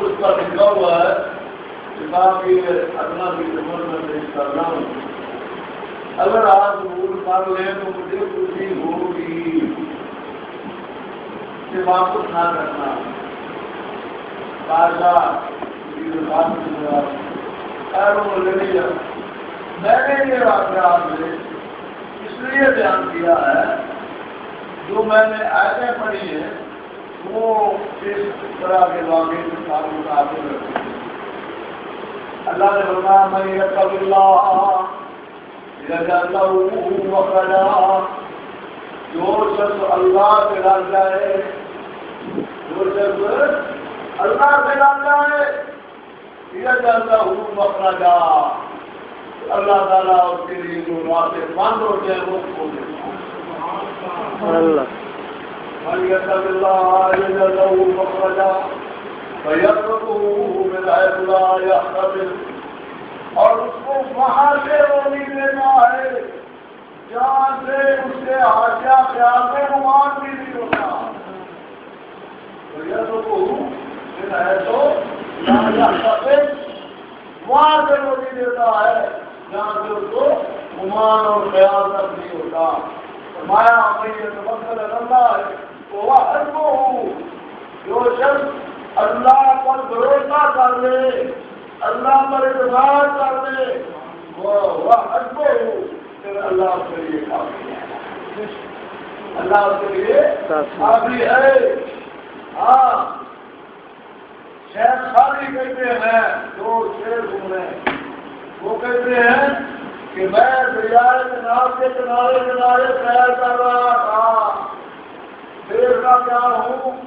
اس پر لکھا ہوا ہے کہ باقی اپنا بھی عمر میں پیش کر رہا ہوں اگر آپ رول کر لیں تو مجھے خوشی ہوگی کہ واپس نہ کرنا بادشاہ میں نے یہ واقعہ آپ نے اس لیے بیان کیا ہے جو میں نے ایسے پڑھی ہے وہ اس طرح کے واقعے کے ساتھ متاثر رکھتے ہیں۔ اللہ نے فرمایا میں یقب اللہ وقلا جو شخص اللہ سے لگ جائے، جو شخص اللہ سے لگ جائے یہ جانتا مخرجا، اللہ تعالیٰ اس کے لیے جو راستے بند ہوتے ہیں، وہ کھول دیتا ہے۔ اللہ۔ من يتق الله يجعل له مخرجا فيتركه من حيث لا يحتسب. اور اس کو وہاں سے وہ نہیں دینا ہے جہاں سے اس کے حاشیا خیال میں گمان بھی نہیں ہوتا فيتركه من حيث لا يحتسب. وہاں سے وہ نہیں دیتا ہے جہاں سے اس کو گمان اور خیال تک نہیں ہوتا فرمایا میں یہ تبصر اللہ ہے جو شخص اللہ پر بھروسہ کر لے اللہ پر اعتبار کر لے وہ ہو پھر اللہ اس کے لیے کافی ہے اللہ اس کے لیے کافی ہے ہاں شیخ خالی کہتے ہیں جو شیر گھومے وہ کہتے ہیں کہ میں دریائے جناب کے کنارے کنارے خیال کر رہا تھا دیر کیا ہوں؟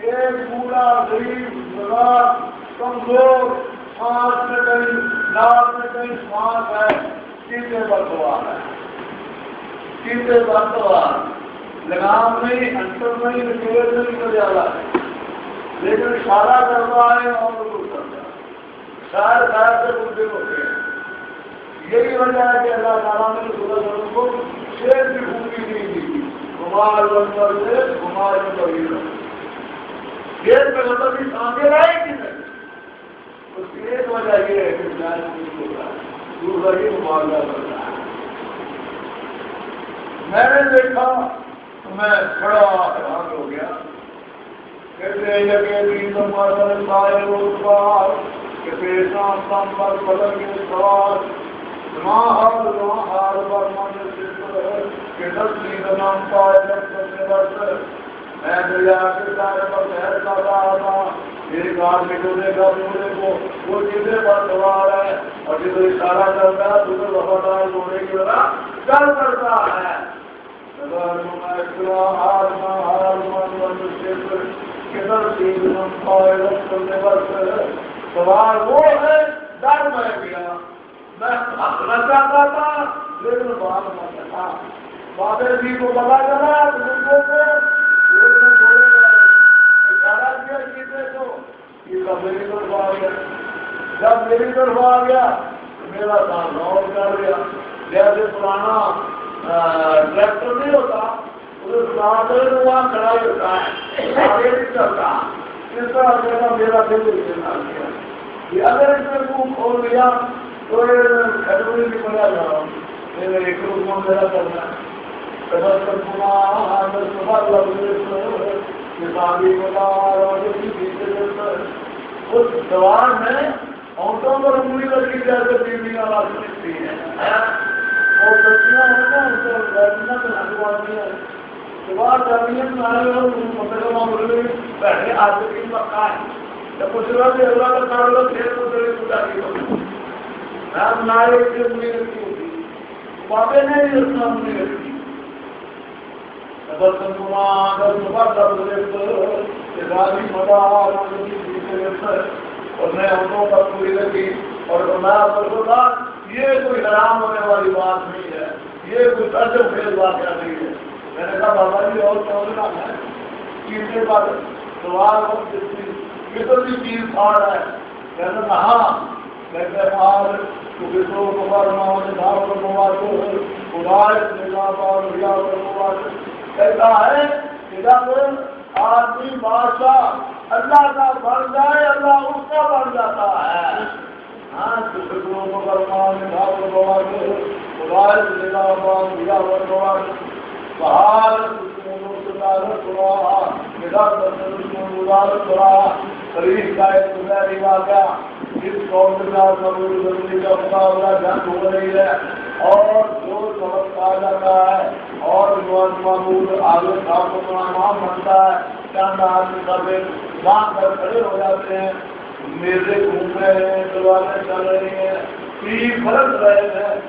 ایک پورا غریب بزرگ کمزور سانس میں کہیں ناک میں کہیں سانس ہے کیسے برتوار ہے؟ کیسے برتوار لگام نہیں انٹر نہیں نکیل نہیں کر جاتا ہے لیکن اشارہ کر رہا ہے اور رکو کرتا ہے۔ شاید شاید سے کچھ دن ہوتے ہیں یہی وجہ ہے کہ اللہ تعالیٰ نے سورج کو شیر کی خوبی نہیں دی۔ گمار سے گمار میں بھی سامنے آئے کہ نہیں۔ اس کی ایک وجہ یہ ہے کہ دوسرا کرتا ہے۔ میں نے دیکھا، تو میں بڑا حیران ہو گیا۔ کہتے ہیں تمہارا کہ پیشہ کے سوال۔ ماہر ماہر برمن سکر کہ نسلی نام پائے نسل برس میں دریا کے سارے پر سہر کر رہا تھا میری کار میں ڈولے گا ڈولے کو وہ چیزیں پر سوار ہے اور جب اشارہ کرتا ہے تو وفادار ہونے کی طرح چل کرتا ہے سوال وہ ہے ڈر میں گیا میں ہنسنا چاہتا تھا لیکن بات نہ تھا بابے جی کو پتا چلا بزرگوں کو لیکن تھوڑے اشارہ کیا کیسے تو یہ سب میری طرف آ گیا جب میری طرف آ گیا میرا کام اور کر گیا جیسے پرانا ٹریکٹر نہیں ہوتا وہاں کھڑا ہی ہوتا ہے آگے نہیں چلتا اس طرح میرا دل استعمال کہ اگر اس میں منہ کھول لیا اس دوار میں عورتوں پر انگلی لگی جیسے بیویاں سکتی ہیں اور بچیاں ہیں نا ان کو بیٹھنا تو لگواتی ہیں صبح تعلیم نارے اور مقدمہ بولے پہلے آج کی پکا ہے جب کچھ لوگ اللہ کا کار لوگ پھر تو دل کو جاتی ہوتی ہم نارے کی انگلی رکھی ہوتی بابے نے ہی رکھنا انگلی رکھی برتن کمار صبح دب رکھ راجی مدار اور میں عورتوں پر پوری رکھی اور میں پر یہ کوئی حرام ہونے والی بات نہیں ہے یہ کوئی درج فیل واقعہ نہیں ہے میں نے کہا بابا جی اور سوچنا ہے تیسرے بات سوال یہ تو بھی چیز پھاڑ ہے میں ہاں میں کہ مار کسو کمار ماؤں نے دھاؤ کر مواز کو خدائے کہتا ہے کہ جب آدمی بادشاہ اللہ کا بن جائے اللہ اس بن جاتا ہے ہاں کتوں کو برمان بھاگ بوا کے خدائے لیلا بان دیا بوا بہار قریب کا ایک سنہری واقعہ جس قوم کے ساتھ کا مقابلہ جنگ ہو رہی ہے، اور جو سبق کہا جاتا ہے، اور صاحب کو بنتا ہے، چند آدمی کھڑے ہو جاتے ہیں۔ میرے گھوم رہے ہیں دیواریں چل رہی ہیں تیر برس رہے ہیں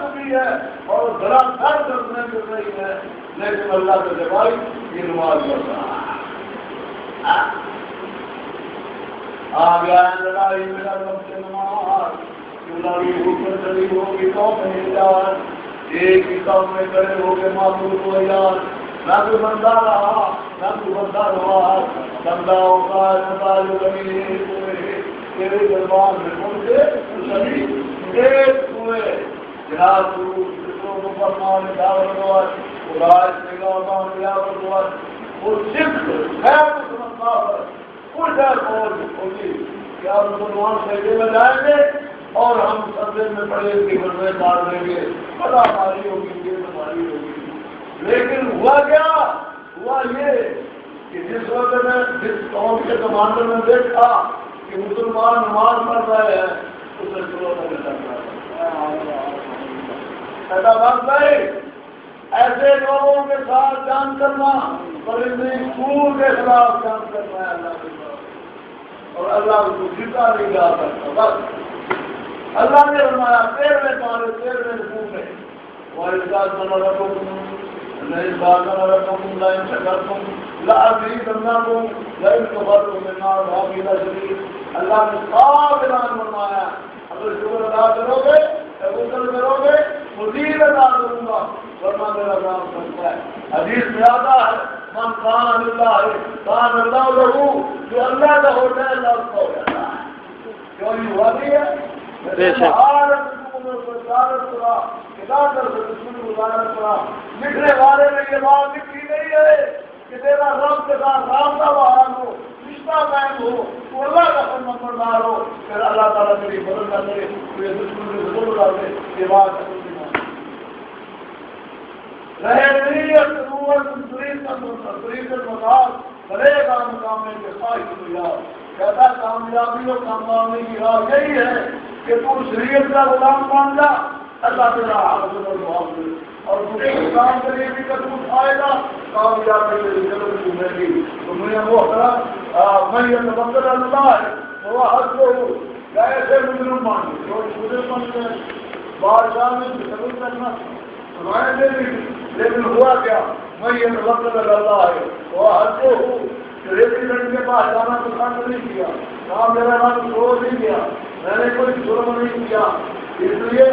چکی ہے، اور ذرا سر رہی ہے۔ لیکن اللہ کے یہ نماز رہا ہے۔ آ گیا لڑائی میرا رب سے نماز لڑائی اوپر چلی ہوگی قوم میں یار ایک ہی قوم میں کھڑے ہو کے معمول ہو یار نہ تو بندہ رہا نہ تو بندہ رہا بندہ ہوگا بندہ جو کبھی تیرے دربار میں پہنچے سبھی ایک ہوئے جناب گرو کو فرمان دعوت ہوا راج نگاہ دعوت ہوا وہ صرف خیر سمجھتا ہے کوئی ڈر اور ہوگی کہ آپ مسلمان سجدے میں جائیں گے اور ہم سجدے میں پڑے کی بدلے مار دیں گے۔ بڑا ہماری ہوگی یہ ہماری ہوگی۔ لیکن ہوا کیا؟ ہوا یہ کہ جس وقت میں جس قوم کے کمانڈر نے دیکھا کہ مسلمان نماز پڑھ رہے ہیں اسے شروع میں ایسا بات بھائی ایسے لوگوں کے ساتھ جان کرنا پر سور کے خلاف جان کرنا ہے اللہ کے ساتھ۔ اور اللہ کو جیتا نہیں جا سکتا، بس۔ اللہ نے فرمایا، پیر میں پارے پیر میں سور میں وہ اس بات بنا رکھو۔ نہیں بات رکھو۔ ان تم لا بھی کرنا تم خبر تم شریف اللہ نے صاف اعلان فرمایا، اگر شکر ادا کرو گے کرو گے مزید ادا کروں گا ورنہ میرا نام سنتا ہے حدیث میں آتا ہے من کان اللہ ہے کان اللہ لہو جو اللہ کا ہوتا ہے اللہ اس کا ہو جاتا ہے کیوں یہ ہوا نہیں ہے بے شک لکھنے والے نے یہ بات لکھی نہیں ہے کہ تیرا رب کے ساتھ رابطہ بحال ہو رشتہ قائم ہو تو اللہ کا سن نمبردار ہو پھر اللہ تعالیٰ میری مدد کر دے تو یہ دشمن سے ضرور کر دے، یہ بات کہتا کامیابی اور کامیابی کی راہ یہی ہے کہ تو شریعت کا غلام مان جا۔ اللہ تیرا حاصل اور محافظ اور مجھے کام کے لیے بھی قدم آئے گا۔ کامیابی کے لیے ضرور گھومے گی تو مجھے وہ طرح میں یہ تبدل اللہ ہے۔ تو وہ حد کو ایسے مجرم مان جو مجرم بنتے ہیں بادشاہ میں ضرور کرنا۔ سنائے دے بھی لیکن ہوا کیا میں یہ وقت اللہ ہے۔ وہ حد کو ہوں ریسیڈنٹ کے پاس جانا پسند نہیں کیا۔ کہاں میرا نام چھوڑ نہیں کیا۔ میں نے کوئی ظلم نہیں کیا۔ اس لیے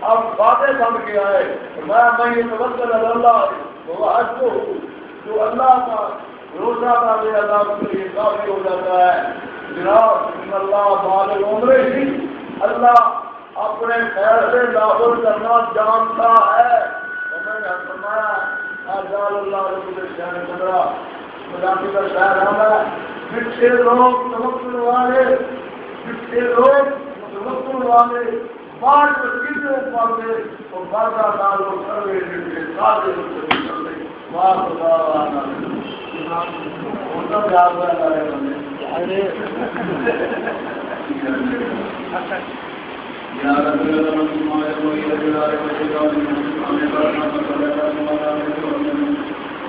اب باتیں سمجھ کے آئے میں میں یہ توقع اللہ ہے وہ حد کو ہوں جو اللہ کا روزہ کا میرا نام کے لیے کافی ہو جاتا ہے۔ جناب اللہ بال عمرے ہی اللہ اپنے خیر سے داخل کرنا جانتا ہے میں نے فرمایا آزاد اللہ رب الشان قدرہ مدافع کا شہر آنا لوگ تمکن والے جتنے لوگ تمکن والے۔ بعد میں کسی اور بارہ سال سروے کے سارے ماں خدا ہوتا جا رہا ہے یا رب العالمین ما يقول الى جلال وجهه من